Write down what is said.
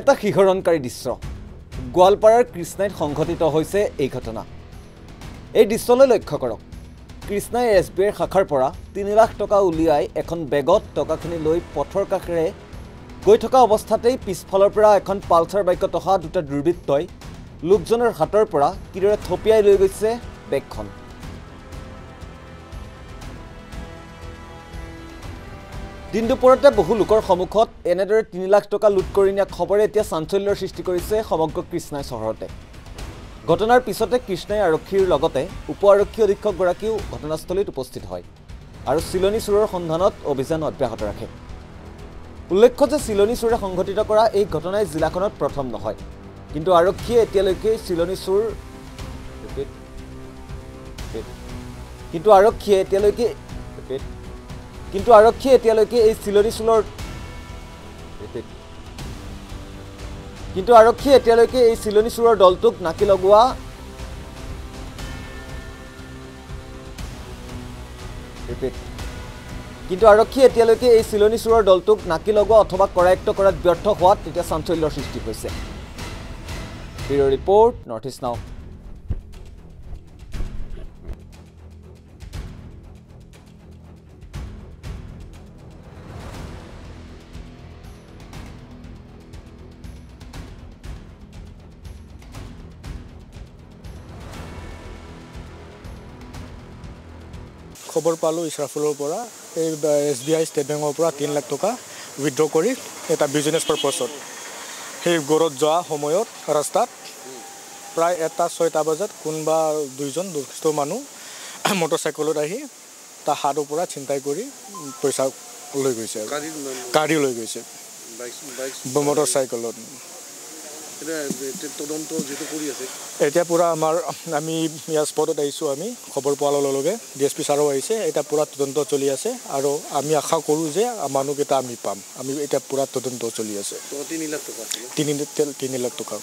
এটা শিহৰণকাৰী দৃশ্য। গোৱালপাৰাৰ কৃষ্ণাইত সংঘটিত হৈছে এই ঘটনা। এই দৃশ্যলৈ লক্ষ্য কৰক। কৃষ্ণাই এছ বি আইৰ শাখাৰ পৰা তিনি লাখ টকা উলিয়াই এখন বেগত টকাখিনি লৈ পথৰ কাষেৰে গৈ থকা অৱস্থাতেই পিছফালৰ পৰা এখন পালচাৰ বাইকত অহা দুটা দুৰ্বৃত্তই লোকজনৰ হাতৰ পৰা কিদৰে থপিয়াই লৈ গৈছে বেগখন। দিন দুপৰতে বহু লোকৰ সন্মুখত এনেদৰে তিনি লাখ টকা লুট কৰি নিয়া খবৰে এতিয়া চাঞ্চল্যৰ সৃষ্টি কৰিছে সমগ্ৰ কৃষ্ণাই চহৰতে। ঘটনাৰ পিছতে কৃষ্ণাই আৰক্ষীৰ লগতে উপ আৰক্ষী অধীক্ষকগৰাকীও ঘটনাস্থলীত উপস্থিত হয় আৰু চিলনী চোৰৰ সন্ধানত অভিযান অব্যাহত ৰাখে। উল্লেখ্য যে চিলনী চোৰে সংঘটিত কৰা এই ঘটনাই জিলাখনত প্ৰথম নহয়। কিন্তু আৰক্ষীয়ে এতিয়ালৈকে চিলনী চোৰ কিন্তু আৰক্ষীয়ে এতিয়ালৈকে কিন্তু আৰক্ষীয়ে এতিয়ালৈকে এই চিলনী চোৰৰ কিন্তু আৰক্ষীয়ে এতিয়ালৈকে এই চিলনী চোৰৰ দলটোক নাকি লগোৱা. কিন্তু আৰক্ষীয়ে এতিয়ালৈকে এই চিলনী চোৰৰ দলটোক নাকি লগোৱা অথবা কৰায়ত্ব কৰাত ব্যৰ্থ হোৱাত তেতিয়া চাঞ্চল্যৰ সৃষ্টি হৈছে ব্যুৰ' ৰিপৰ্ট নৰ্থ ইষ্ট নাও খবৰ পালোঁ ইছৰাফুলৰ পৰা। এই এছ বি আই ষ্টেট বেংকৰ পৰা তিনি লাখ টকা উইথড্ৰ কৰি এটা বিজনেছ পাৰপাছত সেই গড়ত যোৱা সময়ত ৰাস্তাত প্ৰায় এটা ছয়টা বজাত কোনোবা দুইজন দুষ্ট মানুহ মটৰচাইকেলত আহি তাৰ হাতৰ পৰা ছিনতাই কৰি পইচা লৈ গৈছে। গাড়ী লৈ গৈছে। মটৰচাইকেলত। তদন্ত যিটো কৰি আছে। এতিয়া পূৰা আমাৰ আমি ইয়াৰ স্পটত আহিছোঁ আমি খবৰ পোৱাৰ লগে লগে ডি এছ পি ছাৰো আহিছে এতিয়া পূৰা তদন্ত চলি আছে আৰু আমি আশা কৰোঁ যে মানুহকেইটা আমি পাম। আমি এতিয়া পূৰা তদন্ত চলি আছে। তিনি লাখ টকা তিনি তিনি লাখ টকা।